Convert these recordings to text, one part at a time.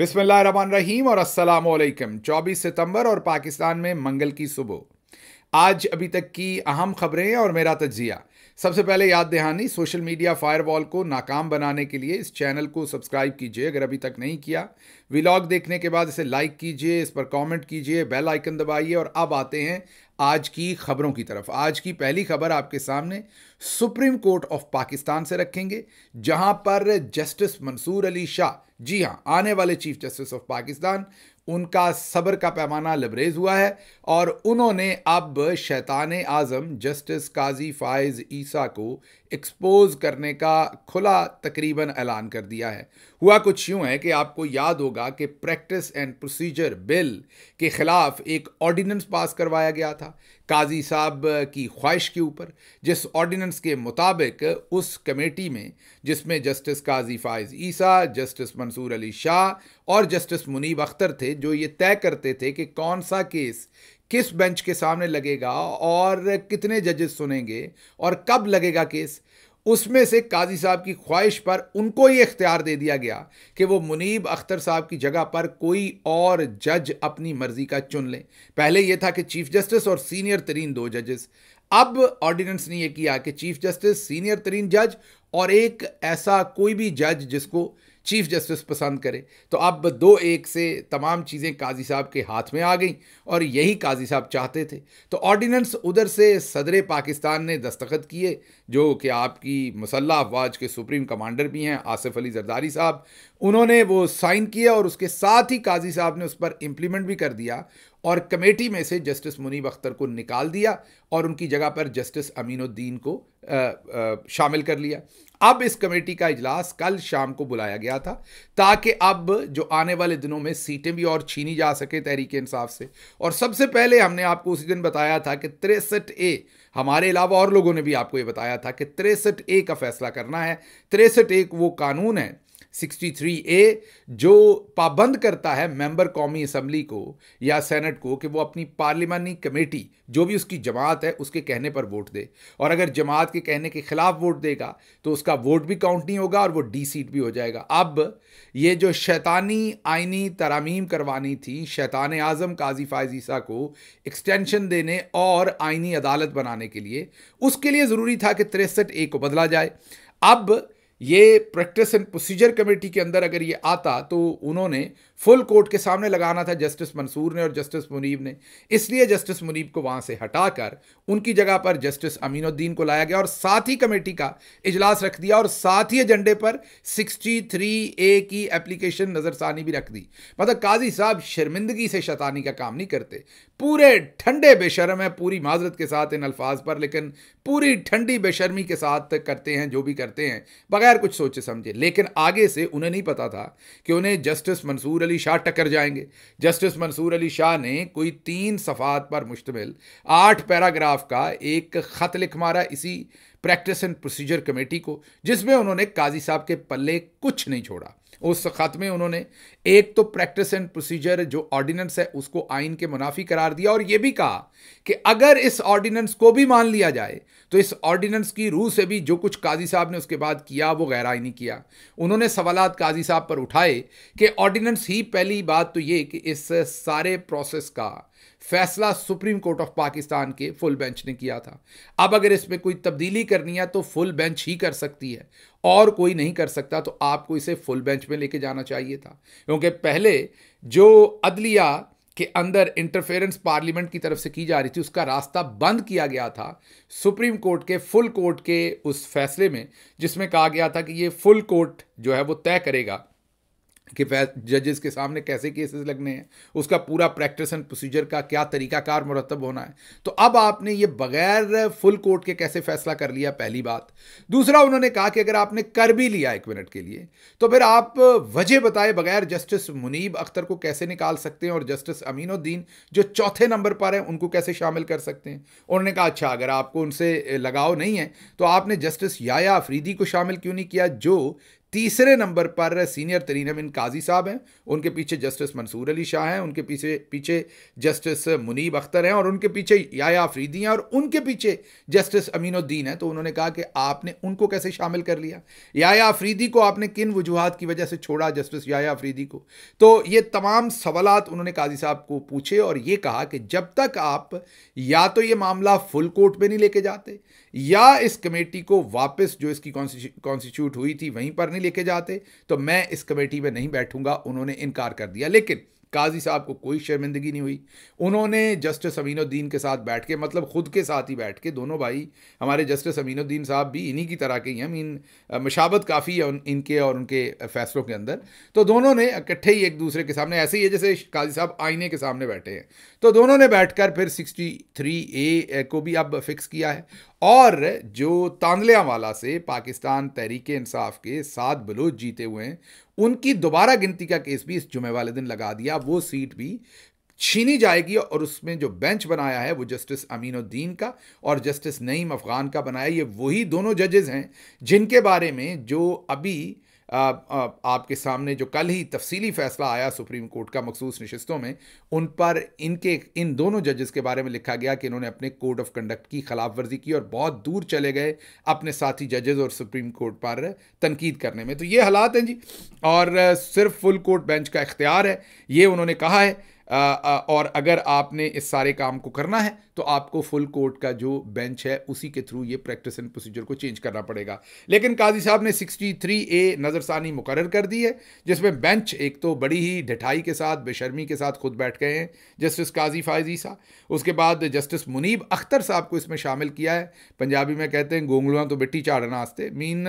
बिस्मिल्लाहिर्रहमानिर्रहीम और अस्सलाम वालेकुम 24 सितंबर और पाकिस्तान में मंगल की सुबह। आज अभी तक की अहम खबरें और मेरा तजिया सबसे पहले याद दहानी, सोशल मीडिया फायरवॉल को नाकाम बनाने के लिए इस चैनल को सब्सक्राइब कीजिए। अगर अभी तक नहीं किया, व्लॉग देखने के बाद इसे लाइक कीजिए, इस पर कमेंट कीजिए, बेल आइकन दबाइए और अब आते हैं आज की खबरों की तरफ़। आज की पहली खबर आपके सामने सुप्रीम कोर्ट ऑफ़ पाकिस्तान से रखेंगे, जहाँ पर जस्टिस मंसूर अली शाह, जी हाँ, आने वाले चीफ जस्टिस ऑफ़ पाकिस्तान उनका सब्र का पैमाना लबरेज हुआ है और उन्होंने अब शैतान आज़म, जस्टिस काजी फायज ईसा को एक्सपोज करने का खुला तकरीबन ऐलान कर दिया है। हुआ कुछ यूँ है कि आपको याद होगा कि प्रैक्टिस एंड प्रोसीजर बिल के ख़िलाफ़ एक ऑर्डीनेंस पास करवाया गया था। काजी साहब की ख्वाहिश के ऊपर, जिस ऑर्डिनेंस के मुताबिक उस कमेटी में, जिसमें जस्टिस काजी फायज ईसा जस्टिस मंसूर अली शाह और जस्टिस मुनीब अख्तर थे, जो ये तय करते थे कि कौन सा केस किस बेंच के सामने लगेगा और कितने जजेस सुनेंगे और कब लगेगा केस उसमें से काजी साहब की ख्वाहिश पर उनको ये इख्तियार दे दिया गया कि वो मुनीब अख्तर साहब की जगह पर कोई और जज अपनी मर्ज़ी का चुन लें। पहले यह था कि चीफ जस्टिस और सीनियर तरीन दो जजेस। अब ऑर्डिनेंस ने यह किया कि चीफ जस्टिस, सीनियर तरीन जज और एक ऐसा कोई भी जज जिसको चीफ जस्टिस पसंद करे। तो अब दो एक से तमाम चीज़ें काजी साहब के हाथ में आ गई और यही काजी साहब चाहते थे। तो ऑर्डिनेंस उधर से सदर पाकिस्तान ने दस्तखत किए जो कि आपकी मुसल्ह अफवाज के सुप्रीम कमांडर भी हैं आसिफ अली जरदारी साहब। उन्होंने वो साइन किया और उसके साथ ही काजी साहब ने उस पर इम्प्लीमेंट भी कर दिया और कमेटी में से जस्टिस मुनीब अख्तर को निकाल दिया और उनकी जगह पर जस्टिस अमीनुद्दीन को आ, आ, शामिल कर लिया। अब इस कमेटी का इजलास कल शाम को बुलाया गया था, ताकि अब जो आने वाले दिनों में सीटें भी और छीनी जा सके तहरीक इंसाफ से। और सबसे पहले हमने आपको उसी दिन बताया था कि तिरसठ ए, हमारे अलावा और लोगों ने भी आपको ये बताया था कि तिरसठ ए का फैसला करना है। तिरसठ ए वो कानून है 63 ए, जो पाबंद करता है मेंबर कौमी असम्बली को या सेनेट को कि वो अपनी पार्लिमानी कमेटी, जो भी उसकी जमात है, उसके कहने पर वोट दे। और अगर जमात के कहने के खिलाफ वोट देगा तो उसका वोट भी काउंट नहीं होगा और वो डी सीट भी हो जाएगा। अब ये जो शैतानी आइनी तरामीम करवानी थी, शैतान आज़म काजी फायजीसा को एक्सटेंशन देने और आइनी अदालत बनाने के लिए, उसके लिए ज़रूरी था कि तिरसठ ए को बदला जाए। अब ये प्रैक्टिस एंड प्रोसीजर कमेटी के अंदर अगर ये आता तो उन्होंने फुल कोर्ट के सामने लगाना था जस्टिस मंसूर ने और जस्टिस मुनीब ने। इसलिए जस्टिस मुनीब को वहाँ से हटाकर उनकी जगह पर जस्टिस अमीनुद्दीन को लाया गया और साथ ही कमेटी का इजलास रख दिया और साथ ही एजेंडे पर 63 ए की एप्लीकेशन नज़रसानी भी रख दी। मतलब काजी साहब शर्मिंदगी से शैतानी का काम नहीं करते। पूरे ठंडे बेशरम है, पूरी माजरत के साथ इन अल्फाज पर, लेकिन पूरी ठंडी बेशर्मी के साथ करते हैं, जो भी करते हैं, बगैर कुछ सोचे समझे। लेकिन आगे से उन्हें नहीं पता था कि उन्हें जस्टिस मंसूर अली शाह टकर जाएँगे। जस्टिस मंसूर अली शाह ने कोई तीन सफ़ात पर मुश्तमिल, आठ पैराग्राफ का एक ख़त लिख मारा इसी प्रैक्टिस एंड प्रोसीजर कमेटी को, जिसमें उन्होंने काजी साहब के पल्ले कुछ नहीं छोड़ा। उस ख़त में उन्होंने, एक तो प्रैक्टिस एंड प्रोसीजर जो ऑर्डिनेंस है, उसको आइन के मुनाफी करार दिया और यह भी कहा कि अगर इस ऑर्डिनेंस को भी मान लिया जाए तो इस ऑर्डिनेंस की रूह से भी जो कुछ काजी साहब ने उसके बाद किया, वो गैर आइनी किया। उन्होंने सवालात काजी साहब पर उठाए कि ऑर्डिनेंस ही पहली बात तो ये कि इस सारे प्रोसेस का फैसला सुप्रीम कोर्ट ऑफ़ पाकिस्तान के फुल बेंच ने किया था। अब अगर इसमें कोई तब्दीली करनी है तो फुल बेंच ही कर सकती है। और कोई नहीं कर सकता तो आपको इसे फुल बेंच में लेके जाना चाहिए था। क्योंकि पहले जो अदलिया के अंदर इंटरफेरेंस पार्लियामेंट की तरफ़ से की जा रही थी, उसका रास्ता बंद किया गया था सुप्रीम कोर्ट के, फुल कोर्ट के उस फैसले में, जिसमें कहा गया था कि ये फुल कोर्ट जो है वो तय करेगा। कि जजेस के सामने कैसे केसेस लगने हैं, उसका पूरा प्रैक्टिस एंड प्रोसीजर का क्या तरीकाकार मुरतब होना है। तो अब आपने ये बगैर फुल कोर्ट के कैसे फैसला कर लिया, पहली बात। दूसरा, उन्होंने कहा कि अगर आपने कर भी लिया एक मिनट के लिए तो फिर आप वजह बताए बगैर जस्टिस मुनीब अख्तर को कैसे निकाल सकते हैं और जस्टिस अमीनुद्दीन, जो चौथे नंबर पर हैं, उनको कैसे शामिल कर सकते हैं। उन्होंने कहा अच्छा अगर आपको उनसे लगाव नहीं है तो आपने जस्टिस याया अफरीदी को शामिल क्यों नहीं किया, जो तीसरे नंबर पर सीनियर तरीन अमीन काजी साहब हैं। उनके पीछे जस्टिस मंसूर अली शाह हैं, उनके पीछे पीछे जस्टिस मुनीब अख्तर हैं और उनके पीछे याया अफरीदी हैं और उनके पीछे जस्टिस अमीनुद्दीन हैं। तो उन्होंने कहा कि आपने उनको कैसे शामिल कर लिया? याया अफरीदी को आपने किन वजूहत की वजह से छोड़ा जस्टिस याया अफरीदी को? तो ये तमाम सवालत उन्होंने काजी साहब को पूछे और ये कहा कि जब तक आप या तो ये मामला फुल कोर्ट में नहीं लेके जाते, या इस कमेटी को वापस जो इसकी कॉन्स्टिट्यूट हुई थी वहीं पर नहीं लेके जाते तो मैं इस कमेटी में नहीं बैठूँगा उन्होंने इनकार कर दिया। लेकिन काजी साहब को कोई शर्मिंदगी नहीं हुई। उन्होंने जस्टिस अमीनुद्दीन के साथ बैठ के मतलब खुद के साथ ही बैठ के, दोनों भाई, हमारे जस्टिस अमीनुद्दीन साहब भी इन्हीं की तरह के ही हैं। मीन मशाबत काफ़ी है इनके और उनके फैसलों के अंदर। तो दोनों ने इकट्ठे ही एक दूसरे के सामने, ऐसे ही है जैसे काजी साहब आईने के सामने बैठे हैं। तो दोनों ने बैठकर फिर सिक्सटी थ्री ए, को भी अब फिक्स किया है। और जो तांदलिया वाला से पाकिस्तान तहरीक इंसाफ के सात बलोच जीते हुए हैं उनकी दोबारा गिनती का केस भी इस जुमे वाले दिन लगा दिया। वो सीट भी छीनी जाएगी और उसमें जो बेंच बनाया है वो जस्टिस अमीनुद्दीन का और जस्टिस नईम अफगान का बनाया। ये वही दोनों जजेज़ हैं जिनके बारे में जो अभी आपके सामने जो कल ही तफसीली फैसला आया सुप्रीम कोर्ट का मखसूस नशस्तों में, उन पर इनके, इन दोनों जजेस के बारे में लिखा गया कि इन्होंने अपने कोड ऑफ़ कंडक्ट की खिलाफ वर्जी की और बहुत दूर चले गए अपने साथी जजेस और सुप्रीम कोर्ट पर तनकीद करने में। तो ये हालात हैं जी, और सिर्फ़ फुल कोर्ट बेंच का इख्तियार है। ये उन्होंने कहा है और अगर आपने इस सारे काम को करना है तो आपको फुल कोर्ट का जो बेंच है, उसी के थ्रू ये प्रैक्टिस एंड प्रोसीजर को चेंज करना पड़ेगा। लेकिन काजी साहब ने 63 ए नज़रसानी मुकर कर दी है, जिसमें बेंच एक तो बड़ी ही ढिठाई के साथ, बेशर्मी के साथ खुद बैठ गए हैं जस्टिस काजी फायजी साहब। उसके बाद जस्टिस मुनीब अख्तर साहब को इसमें शामिल किया है। पंजाबी में कहते हैं, गोंगलुआ तो बेटी चाड़ना आस्ते मीन,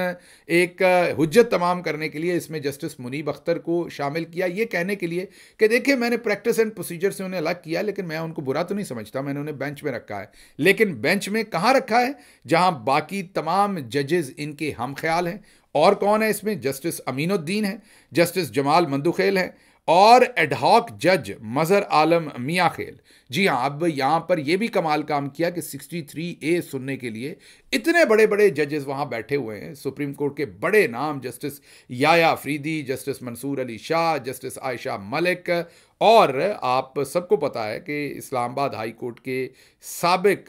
एक हजत तमाम करने के लिए इसमें जस्टिस मुनीब अख्तर को शामिल किया। ये कहने के लिए कि देखिए, मैंने प्रैक्टिस एंड प्रोसीजर से उन्हें अलग किया लेकिन मैं उनको बुरा तो नहीं समझता, मैंने उन्हें बेंच में रखा है। लेकिन बेंच में कहाँ रखा है? जहाँ बाकी तमाम जजेज़ इनके हम ख्याल हैं। और कौन है इसमें? जस्टिस अमीनुद्दीन है जस्टिस जमाल मंदुखेल हैं और एडहॉक जज मज़र आलम मियाँ खेल जी हाँ अब यहाँ पर यह भी कमाल काम किया कि 63 ए सुनने के लिए इतने बड़े बड़े जजेस वहाँ बैठे हुए हैं। सुप्रीम कोर्ट के बड़े नाम justice Yahya Afridi justice Mansoor Ali Shah justice Ayesha Malik और आप सबको पता है कि इस्लामाबाद हाई कोर्ट के सबक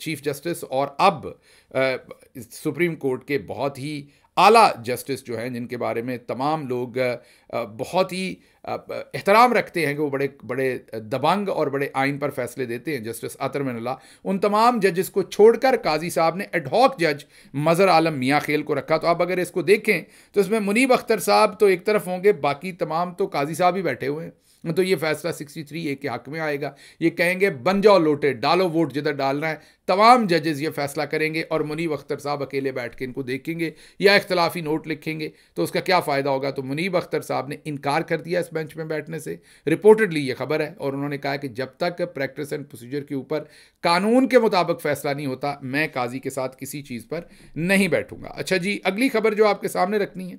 चीफ जस्टिस और अब सुप्रीम कोर्ट के बहुत ही आला जस्टिस जो हैं, जिनके बारे में तमाम लोग बहुत ही एहतराम रखते हैं कि वो बड़े बड़े दबंग और बड़े आइन पर फैसले देते हैं, जस्टिस अतर मिनला उन तमाम जजेस को छोड़कर काजी साहब ने एडहॉक जज मज़र आलम मियाँ खेल को रखा। तो आप अगर इसको देखें तो इसमें मुनीब अख्तर साहब तो एक तरफ़ होंगे, बाकी तमाम तो काजी साहब ही बैठे हुए हैं। तो ये फैसला 63 ए के हक में आएगा। ये कहेंगे, बन जाओ लोटे, डालो वोट जिधर डालना है। तमाम जजेस ये फैसला करेंगे और मुनीब अख्तर साहब अकेले बैठ के इनको देखेंगे या इख्तलाफी नोट लिखेंगे तो उसका क्या फ़ायदा होगा? तो मुनीब अख्तर साहब ने इनकार कर दिया इस बेंच में बैठने से। रिपोर्टेडली ये खबर है और उन्होंने कहा कि जब तक प्रैक्टिस एंड प्रोसीजर के ऊपर कानून के मुताबिक फैसला नहीं होता, मैं काजी के साथ किसी चीज़ पर नहीं बैठूँगा। अच्छा जी, अगली खबर जो आपके सामने रखनी है,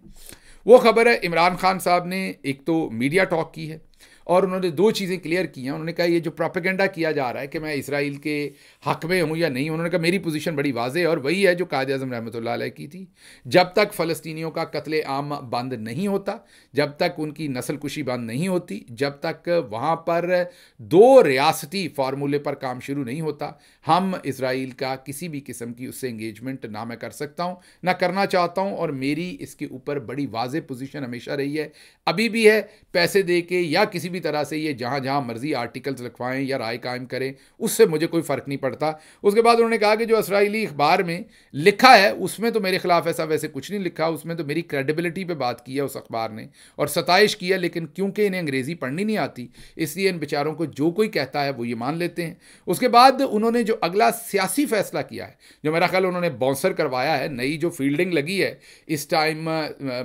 वो खबर है, इमरान खान साहब ने एक तो मीडिया टॉक की है और उन्होंने दो चीज़ें क्लियर की हैं। उन्होंने कहा, ये जो प्रोपेगेंडा किया जा रहा है कि मैं इसराइल के हक में हूँ या नहीं, उन्होंने कहा, मेरी पोजीशन बड़ी वाजे और वही है जो कायद अजम रहमत की थी। जब तक फ़लस्तियों का कत्ल आम बंद नहीं होता, जब तक उनकी नस्ल कुशी बंद नहीं होती, जब तक वहाँ पर दो रियासती फार्मूले पर काम शुरू नहीं होता, हम इसराइल का किसी भी किस्म की उससे इंगेजमेंट ना मैं कर सकता हूँ, ना करना चाहता हूँ और मेरी इसके ऊपर बड़ी वाज पोजीशन हमेशा रही है। अभी भी है, पैसे दे के या किसी भी तरह से ये जहाँ जहाँ मर्ज़ी आर्टिकल्स लिखवाएँ या राय कायम करें, उससे मुझे कोई फ़र्क नहीं पड़ता। उसके बाद उन्होंने कहा कि जो इसराइली अखबार में लिखा है, उसमें तो मेरे खिलाफ ऐसा वैसे कुछ नहीं लिखा, उसमें तो मेरी क्रेडिबिलिटी पर बात की है उस अखबार ने और सताइश की है, लेकिन क्योंकि इन्हें अंग्रेज़ी पढ़नी नहीं आती, इसलिए इन बेचारों को जो कोई कहता है, वो ये मान लेते हैं। उसके बाद उन्होंने जो अगला सियासी फैसला किया है, जो मेरा ख्याल उन्होंने बाउंसर करवाया है, नई जो फील्डिंग लगी है, इस टाइम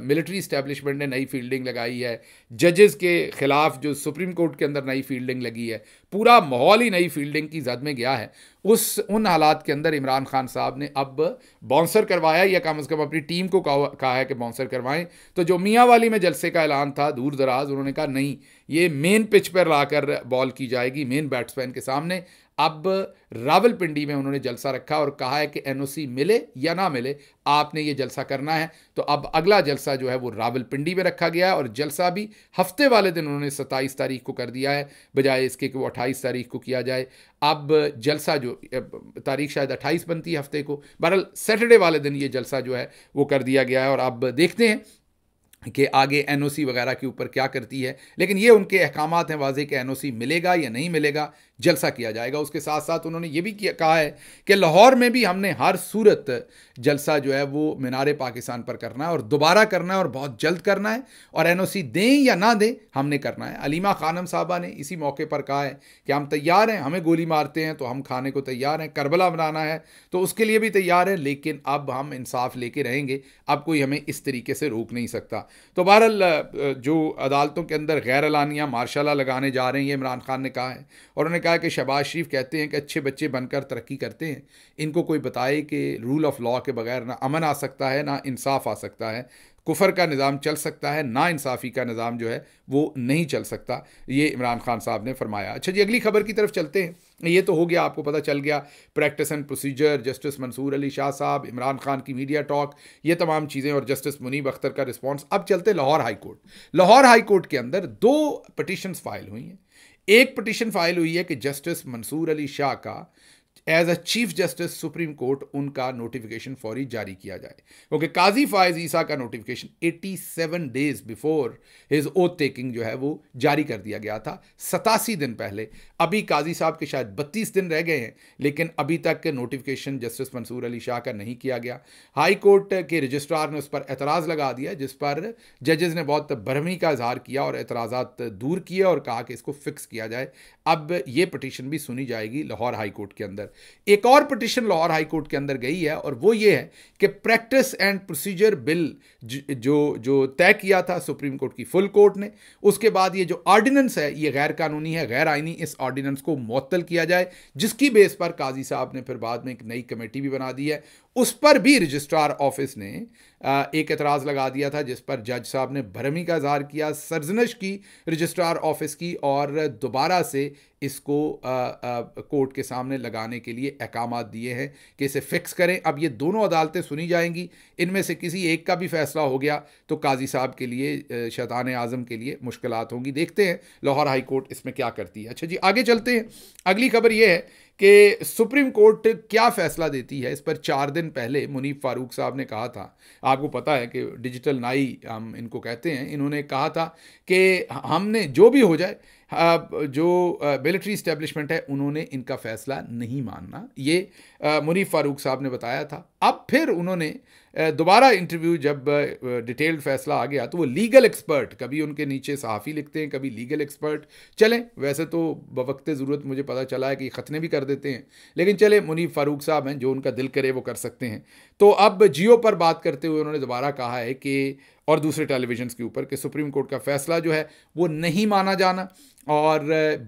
मिलिट्री इस्टेब्लिशमेंट ने नई फील्डिंग लगाई है। जजेस के खिलाफ जो सुप्रीम कोर्ट के अंदर नई फील्डिंग लगी है। पूरा माहौल ही नई फील्डिंग की जद में गया है। उस, उन हालात के अंदर इमरान खान साहब ने अब बाउंसर करवाया, या कम अज़ कम अपनी टीम को कहा है कि बाउंसर करवाएँ। तो जो मियाँ वाली में जलसे का ऐलान था, दूर दराज, उन्होंने कहा, नहीं ये मेन पिच पर लाकर बॉल की जाएगी मेन बैट्समैन के सामने। अब रावलपिंडी में उन्होंने जलसा रखा और कहा है कि एनओसी मिले या ना मिले, आपने ये जलसा करना है। तो अब अगला जलसा जो है वो रावलपिंडी में रखा गया है और जलसा भी हफ़्ते वाले दिन उन्होंने सत्ताईस तारीख को कर दिया है, बजाय इसके कि वो अट्ठाईस तारीख को किया जाए। अब जलसा जो तारीख शायद अट्ठाईस बनती है हफ़्ते को, बहरहाल सैटरडे वाले दिन ये जलसा जो है वो कर दिया गया है और अब देखते हैं कि आगे एनओसी वगैरह के ऊपर क्या करती है। लेकिन ये उनके अहकाम हैं वाजे कि एनओसी मिलेगा या नहीं मिलेगा। जलसा किया जाएगा। उसके साथ साथ उन्होंने ये भी किया, कहा है कि लाहौर में भी हमने हर सूरत जलसा जो है वो मीनार पाकिस्तान पर करना है और दोबारा करना है और बहुत जल्द करना है और एनओसी दें या ना दें, हमने करना है। अलीमा खानम साहबा ने इसी मौके पर कहा है कि हम तैयार हैं, हमें गोली मारते हैं तो हम खाने को तैयार हैं, करबला बनाना है तो उसके लिए भी तैयार है, लेकिन अब हम इंसाफ लेके रहेंगे, अब कोई हमें इस तरीके से रोक नहीं सकता। तो बहरहाल जो अदालतों के अंदर गैर अलानिया मार्शाला लगाने जा रहे हैं, ये इमरान खान ने कहा है और उन्होंने कहा कि शहबाज शरीफ कहते हैं कि अच्छे बच्चे बनकर तरक्की करते हैं। इनको कोई बताए कि रूल ऑफ़ लॉ के बगैर ना अमन आ सकता है, ना इंसाफ आ सकता है। कुफर का निज़ाम चल सकता है, ना इंसाफ़ी का निज़ाम जो है, वो नहीं चल सकता। ये इमरान खान साहब ने फरमाया। अच्छा जी, अगली खबर की तरफ़ चलते हैं। ये तो हो गया, आपको पता चल गया practice and procedure justice Mansoor Ali Shah साहब, इमरान खान की मीडिया टॉक ये तमाम चीज़ें और जस्टिस मुनीब अख्तर का रिस्पॉन्स अब चलते Lahore High Court. Lahore High Court के अंदर दो पटिशन्स फ़ाइल हुई हैं। एक पटिशन फ़ाइल हुई है कि जस्टिस मंसूर अली शाह का as a chief justice Supreme Court उनका नोटिफिकेशन फौरी जारी किया जाए। क्योंकि काजी फायज ईसा का notification 87 days before his oath taking जो है वो जारी कर दिया गया था, सतासी दिन पहले। अभी काजी साहब के शायद 32 दिन रह गए हैं, लेकिन अभी तक नोटिफिकेशन जस्टिस मंसूर अली शाह का नहीं किया गया। हाई कोर्ट के रजिस्ट्रार ने उस पर एतराज़ लगा दिया, जिस पर जजेस ने बहुत बरहमी का इजहार किया और एतराज़ात दूर किए और कहा कि इसको फिक्स किया जाए। अब ये पटिशन भी सुनी जाएगी लाहौर हाई कोर्ट के अंदर। एक और पटिशन लाहौर हाई कोर्ट के अंदर गई है और वो ये है कि प्रैक्टिस एंड प्रोसीजर बिल जो जो तय किया था सुप्रीम कोर्ट की फुल कोर्ट ने, उसके बाद ये जो ऑर्डिनेंस है, ये गैर कानूनी है गैर आइनी इस ऑर्डिनेंस को मअतल किया जाए, जिसकी बेस पर काजी साहब ने फिर बाद में एक नई कमेटी भी बना दी है। उस पर भी रजिस्ट्रार ऑफ़िस ने एक एतराज़ लगा दिया था जिस पर जज साहब ने भरमी का इजहार किया, सरजनश की रजिस्ट्रार ऑफ़िस की और दोबारा से इसको कोर्ट के सामने लगाने के लिए अहकाम दिए हैं कि इसे फ़िक्स करें। अब ये दोनों अदालतें सुनी जाएँगी। इनमें से किसी एक का भी फैसला हो गया तो काजी साहब के लिए शैतान आज़म के लिए मुश्किल होंगी। देखते हैं लाहौर हाई कोर्ट इसमें क्या करती है। अच्छा जी, आगे चलते हैं। अगली खबर ये है कि सुप्रीम कोर्ट क्या फ़ैसला देती है? इस पर चार दिन पहले मुनीफ फारूक साहब ने कहा था। आपको पता है कि डिजिटल नाई, हम इनको कहते हैं, इन्होंने कहा था कि हमने जो भी हो जाए जो मिलिट्री इस्टेब्लिशमेंट है, उन्होंने इनका फ़ैसला नहीं मानना। ये मुनीफ फारूक साहब ने बताया था। अब फिर उन्होंने दोबारा इंटरव्यू जब डिटेल्ड फैसला आ गया तो वो लीगल एक्सपर्ट कभी उनके नीचे सहाफ़ी लिखते हैं, कभी लीगल एक्सपर्ट चलें, वैसे तो बवक्त ज़रूरत मुझे पता चला है कि खतने भी कर देते हैं। लेकिन चले मुनीफ फ़ारूक साहब हैं, जो उनका दिल करे वो कर सकते हैं। तो अब जियो पर बात करते हुए उन्होंने दोबारा कहा है कि और दूसरे टेलीविज़न के ऊपर कि सुप्रीम कोर्ट का फैसला जो है, वो नहीं माना जाना और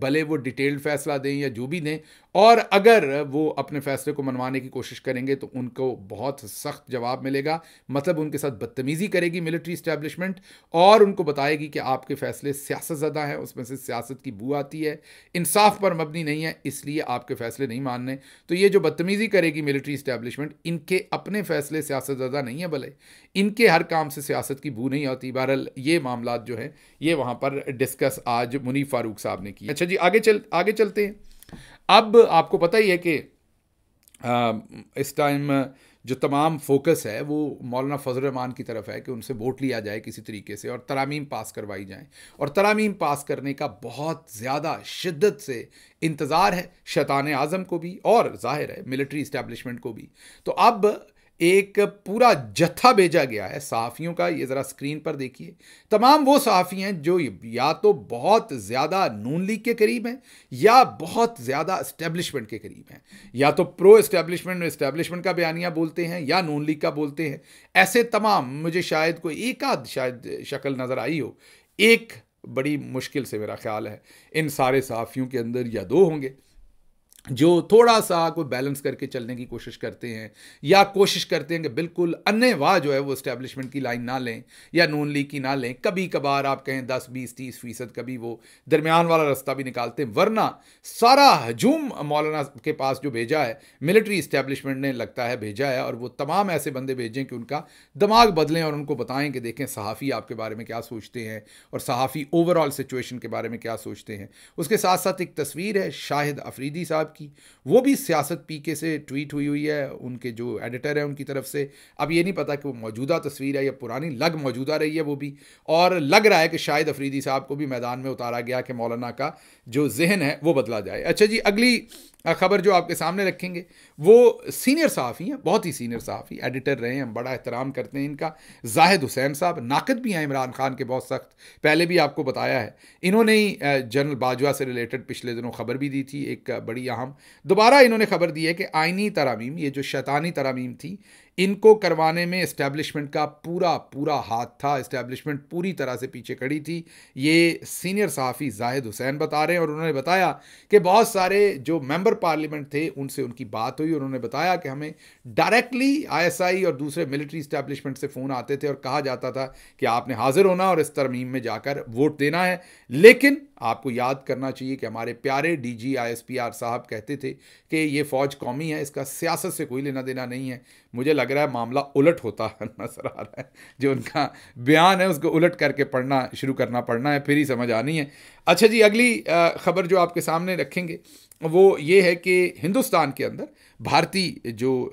भले वो डिटेल्ड फैसला दें या जो भी दें और अगर वो अपने फैसले को मनवाने की कोशिश करेंगे तो उनको बहुत सख्त जवाब मिलेगा। मतलब उनके साथ बदतमीज़ी करेगी मिलिट्री इस्टेब्लिशमेंट और उनको बताएगी कि आपके फैसले सियासत ज़दा हैं, उसमें से सियासत की बू आती है। इंसाफ पर मबनी नहीं है, इसलिए आपके फैसले नहीं मानने। तो ये जो बदतमीज़ी करेगी मिलिट्री इस्टेब्लिशमेंट इनके अपने फैसले सियासत ज़दा नहीं है भले। इनके हर काम से सियासत की बू नहीं आती। बहरहाल, ये मामला जो है, ये वहाँ पर डिस्कस आज मुनीफ फारूक साहब ने की अच्छा जी, आगे चल, आगे चलते हैं। अब आपको पता ही है कि इस टाइम जो तमाम फोकस है, वो मौलाना फजल रहमान की तरफ़ है कि उनसे वोट लिया जाए किसी तरीके से और तरामीम पास करवाई जाए। और तरामीम पास करने का बहुत ज़्यादा शिद्दत से इंतज़ार है शैतान आज़म को भी और ज़ाहिर है मिलिट्री इस्टेब्लिशमेंट को भी। तो अब एक पूरा जत्था भेजा गया है सहाफ़ियों का। ये ज़रा स्क्रीन पर देखिए। तमाम वो सहाफ़ी हैं जो या तो बहुत ज़्यादा नून लीग के करीब हैं या बहुत ज़्यादा इस्टेब्लिशमेंट के करीब हैं। या तो प्रो इस्टेब्लिशमेंट इस्टेब्लिशमेंट का बयानिया बोलते हैं या नून लीग का बोलते हैं। ऐसे तमाम मुझे शायद कोई एक आध शायद शक्ल नज़र आई हो। एक बड़ी मुश्किल से मेरा ख्याल है इन सारे सहाफ़ियों के अंदर या दो होंगे। जो थोड़ा सा कोई बैलेंस करके चलने की कोशिश करते हैं, या कोशिश करते हैं कि बिल्कुल अन्य वाह जो है वो इस्टेब्लिशमेंट की लाइन ना लें, या नून लीग की ना लें कभी कभार आप कहें दस, बीस, तीस फ़ीसद कभी वो दरमियान वाला रास्ता भी निकालते हैं, वरना सारा हजूम मौलाना के पास जो भेजा है मिलिट्री इस्टेब्लिशमेंट ने लगता है भेजा है, और वो तमाम ऐसे बंदे भेजें कि उनका दिमाग बदलें और उनको बताएँ कि देखें सहाफ़ी आपके बारे में क्या सोचते हैं, और सहाफ़ी ओवरऑल सिचुएशन के बारे में क्या सोचते हैं। उसके साथ साथ एक तस्वीर है शाहिद अफरीदी साहब की। वो भी सियासत पीके से ट्वीट हुई हुई है, उनके जो एडिटर हैं उनकी तरफ़ से। अब ये नहीं पता कि वो मौजूदा तस्वीर है या पुरानी, लग मौजूदा रही है वो भी। और लग रहा है कि शायद अफरीदी साहब को भी मैदान में उतारा गया कि मौलाना का जो जहन है वो बदला जाए। अच्छा जी, अगली खबर जो आपके सामने रखेंगे, वो सीनियर सहाफ़ी हैं बहुत ही सीनियर सहाफ़ी एडिटर रहे हैं हम बड़ा एहतराम करते हैं इनका। जाहिद हुसैन साहब, नाकद भी हैं इमरान खान के बहुत सख्त। पहले भी आपको बताया है, इन्होंने ही जनरल बाजवा से रिलेटेड पिछले दिनों खबर भी दी थी, एक बड़ी अहम। दोबारा इन्होंने खबर दी है कि आइनी तरामीम, ये जो शैतानी तरामीम थी इनको करवाने में इस्टेब्लिशमेंट का पूरा पूरा हाथ था। इस्टेब्लिशमेंट पूरी तरह से पीछे खड़ी थी। ये सीनियर सहाफ़ी जाहिद हुसैन बता रहे हैं और उन्होंने बताया कि बहुत सारे जो मेंबर पार्लियामेंट थे, उनसे उनकी बात हुई और उन्होंने बताया कि हमें डायरेक्टली आईएसआई और दूसरे मिलिट्री इस्टेब्लिशमेंट से फ़ोन आते थे और कहा जाता था कि आपने हाजिर होना और इस तरमीम में जाकर वोट देना है। लेकिन आपको याद करना चाहिए कि हमारे प्यारे D G I S P R साहब कहते थे कि ये फ़ौज कौमी है, इसका सियासत से कोई लेना देना नहीं है। मुझे लग रहा है मामला उलट होता नज़र आ रहा है। जो उनका बयान है, उसको उलट करके पढ़ना, शुरू करना पड़ना है, फिर ही समझ आनी है। अच्छा जी, अगली खबर जो आपके सामने रखेंगे वो ये है कि हिंदुस्तान के अंदर भारतीय जो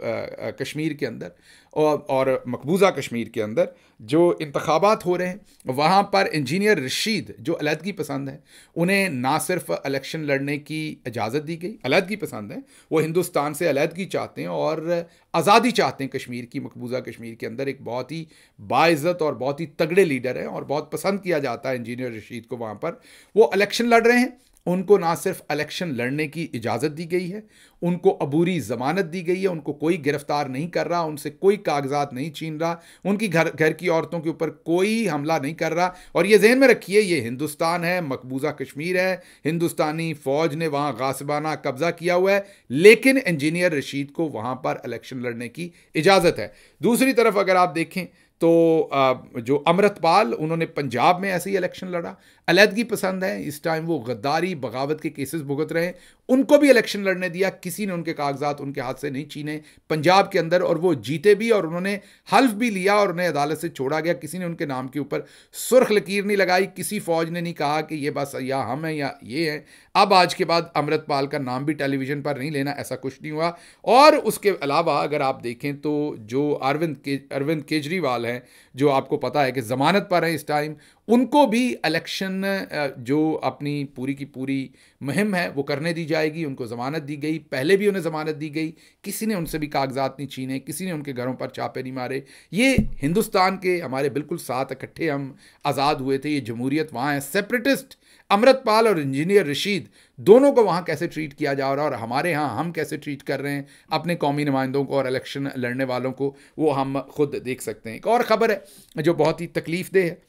कश्मीर के अंदर और, मकबूजा कश्मीर के अंदर जो इंतबात हो रहे हैं वहाँ पर इंजीनियर रशीद जो अलीहदगी पसंद है उन्हें ना सिर्फ़ इलेक्शन लड़ने की इजाज़त दी गई अलीहदगी पसंद है वो हिंदुस्तान से अलीहदगी चाहते हैं और आज़ादी चाहते हैं कश्मीर की मकबूजा कश्मीर के अंदर एक बहुत ही बाइज़्ज़त और बहुत ही तगड़े लीडर हैं और बहुत पसंद किया जाता है इंजीनियर रशीद को वहाँ पर। वो इलेक्शन लड़ रहे हैं उनको ना सिर्फ़ इलेक्शन लड़ने की इजाज़त दी गई है, उनको अबूरी ज़मानत दी गई है, उनको कोई गिरफ़्तार नहीं कर रहा, उनसे कोई कागजात नहीं छीन रहा, उनकी घर घर की औरतों के ऊपर कोई हमला नहीं कर रहा। और ये जहन में रखिए, ये हिंदुस्तान है, मकबूजा कश्मीर है, हिंदुस्तानी फ़ौज ने वहाँ गासबाना कब्ज़ा किया हुआ है, लेकिन इंजीनियर रशीद को वहाँ पर इलेक्शन लड़ने की इजाज़त है। दूसरी तरफ़ अगर आप देखें तो जो अमृतपाल, उन्होंने पंजाब में ऐसे ही इलेक्शन लड़ा। अलहदगी पसंद है। इस टाइम वो गद्दारी, बगावत के केसेस भुगत रहे हैं। उनको भी इलेक्शन लड़ने दिया। किसी ने उनके कागजात उनके हाथ से नहीं छीने। पंजाब के अंदर और वो जीते भी और उन्होंने हल्फ भी लिया और उन्हें अदालत से छोड़ा गया। किसी ने उनके नाम के ऊपर सुर्ख लकीर नहीं लगाई। किसी फौज ने नहीं कहा कि ये बस या हम हैं या ये हैं। अब आज के बाद अमृतपाल का नाम भी टेलीविज़न पर नहीं लेना ऐसा कुछ नहीं हुआ। और उसके अलावा अगर आप देखें तो जो अरविंद के, अरविंद केजरीवाल हैं जो आपको पता है कि ज़मानत पर हैं इस टाइम उनको भी इलेक्शन जो अपनी पूरी की पूरी मुहिम है, वो करने दी जाएगी, उनको ज़मानत दी गई। पहले भी उन्हें ज़मानत दी गई। किसी ने उनसे भी कागजात नहीं छीने, किसी ने उनके घरों पर चापे नहीं मारे। ये हिंदुस्तान के हमारे बिल्कुल साथ इकट्ठे हम आज़ाद हुए थे, ये जमहूरियत वहाँ है। सेपरेटिस्ट अमृतपाल और इंजीनियर रशीद दोनों को वहाँ कैसे ट्रीट किया जा रहा है और हमारे यहाँ हम कैसे ट्रीट कर रहे हैं, अपने कौमी नुमाइंदों को और इलेक्शन लड़ने वालों को, वो हम खुद देख सकते हैं। एक और ख़बर है जो बहुत ही तकलीफ़ दे है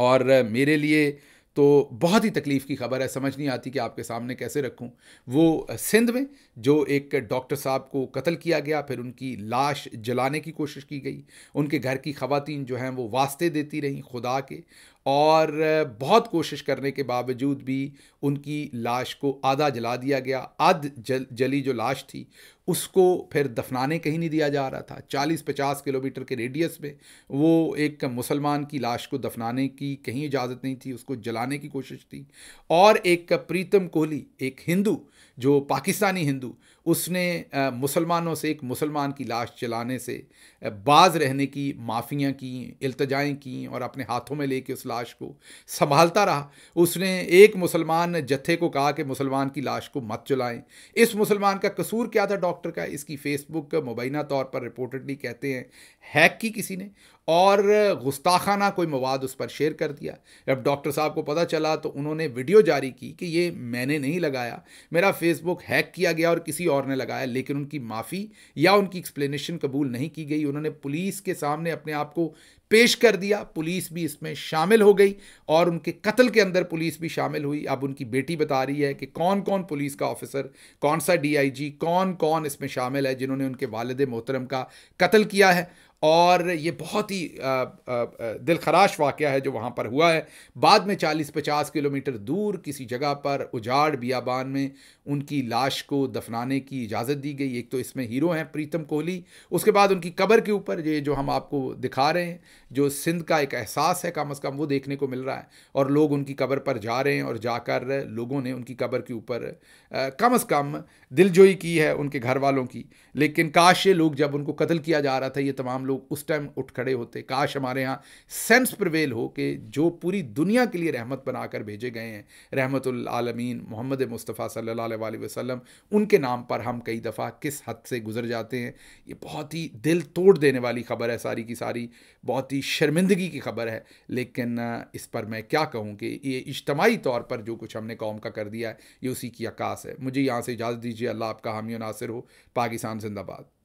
और मेरे लिए तो बहुत ही तकलीफ़ की खबर है, समझ नहीं आती कि आपके सामने कैसे रखूँ। वो सिंध में, जो एक डॉक्टर साहब को कत्ल किया गया, फिर उनकी लाश जलाने की कोशिश की गई, उनके घर की खवातीन जो हैं वो वास्ते देती रहीं खुदा के और बहुत कोशिश करने के बावजूद भी उनकी लाश को आधा जला दिया गया। आध जल, जली जो लाश थी उसको फिर दफनाने कहीं नहीं दिया जा रहा था। 40-50 किलोमीटर के रेडियस में वो एक मुसलमान की लाश को दफनाने की कहीं इजाज़त नहीं थी, उसको जलाने की कोशिश थी। और एक प्रीतम कोहली, एक हिंदू, जो पाकिस्तानी हिंदू, उसने मुसलमानों से, एक मुसलमान की लाश जलाने से बाज रहने की माफ़ियाँ की अल्तजाएँ की और अपने हाथों में लेके उस लाश को संभालता रहा। उसने एक मुसलमान जत्थे को कहा कि मुसलमान की लाश को मत जलाएँ। इस मुसलमान का कसूर क्या था, डॉक्टर? का, इसकी फेसबुक मुबैना तौर पर रिपोर्टेडली कहते हैं, हैक की किसी ने और गुस्ताखाना कोई मवाद उस पर शेयर कर दिया। जब डॉक्टर साहब को पता चला तो उन्होंने वीडियो जारी की कि ये मैंने नहीं लगाया, मेरा फेसबुक हैक किया गया और किसी और ने लगाया, लेकिन उनकी माफ़ी या उनकी एक्सप्लेनेशन कबूल नहीं की गई। उन्होंने पुलिस के सामने अपने आप को पेश कर दिया, पुलिस भी इसमें शामिल हो गई और उनके कत्ल के अंदर पुलिस भी शामिल हुई। अब उनकी बेटी बता रही है कि कौन कौन पुलिस का ऑफिसर, कौन सा डीआईजी कौन कौन इसमें शामिल है जिन्होंने उनके वालद मोहतरम का कत्ल किया है। और ये बहुत ही दिल खराश वाक़ है जो वहाँ पर हुआ है। बाद में 40-50 किलोमीटर दूर किसी जगह पर उजाड़ बियाबान में उनकी लाश को दफनाने की इजाज़त दी गई। एक तो इसमें हीरो हैं प्रीतम कोहली, उसके बाद उनकी कब्र के ऊपर ये जो हम आपको दिखा रहे हैं, जो सिंध का एक एहसास है कम अज़ कम, वो देखने को मिल रहा है। और लोग उनकी कब्र पर जा रहे हैं और जाकर लोगों ने उनकी कब्र के ऊपर कम अज़ कम दिलजोई की है उनके घर वालों की। लेकिन काश ये लोग जब उनको कत्ल किया जा रहा था, ये तमाम लोग उस टाइम उठ खड़े होते। काश हमारे यहाँ सेंस प्रवेल हो कि जो पूरी दुनिया के लिए रहमत बनाकर भेजे गए हैं रहमतुल्लामीन मोहम्मद मुस्तफ़ा अलैहि वसल्लम, उनके नाम पर हम कई दफ़ा किस हद से गुजर जाते हैं, ये बहुत ही दिल तोड़ देने वाली खबर है सारी की सारी, बहुत ही शर्मिंदगी की खबर है। लेकिन इस पर मैं क्या कहूँ कि ये इज्तमाही तौर पर जो कुछ हमने कौम का कर दिया है, ये उसी की अक्स है। मुझे यहाँ से इजाज़त दीजिए, अल्लाह आपका हामी नासिर हो। पाकिस्तान जिंदाबाद।